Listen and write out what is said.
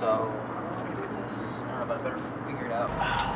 So. I don't know, but I better figure it out.